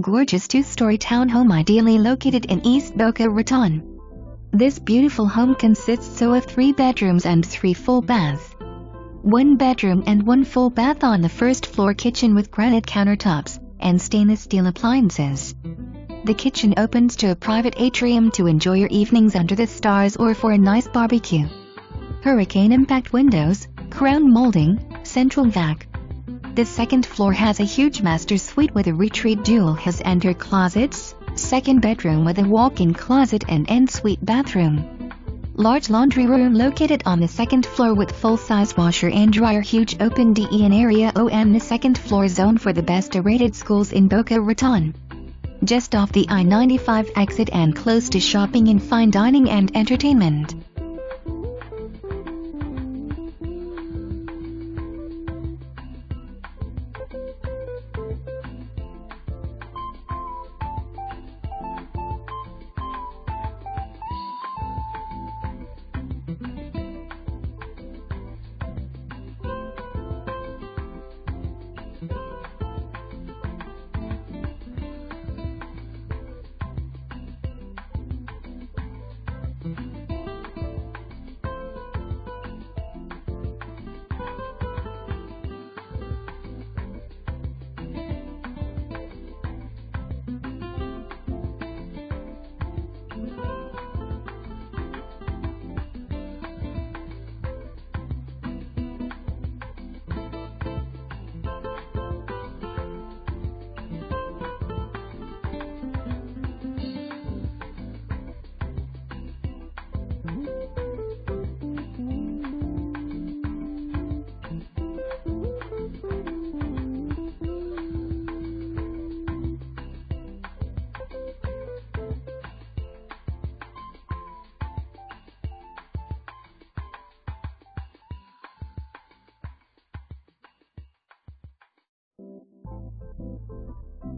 gorgeous two-story townhome ideally located in East Boca Raton. This beautiful home consists of three bedrooms and three full baths. One bedroom and one full bath on the first floor kitchen with granite countertops and stainless steel appliances. The kitchen opens to a private atrium to enjoy your evenings under the stars or for a nice barbecue. Hurricane impact windows, crown molding, central vac. The second floor has a huge master suite with a retreat dual has enter closets, second bedroom with a walk-in closet and ensuite bathroom. Large laundry room located on the second floor with full-size washer and dryer huge open DEN area OM the second floor zone for the best rated schools in Boca Raton. Just off the I-95 exit and close to shopping and fine dining and entertainment.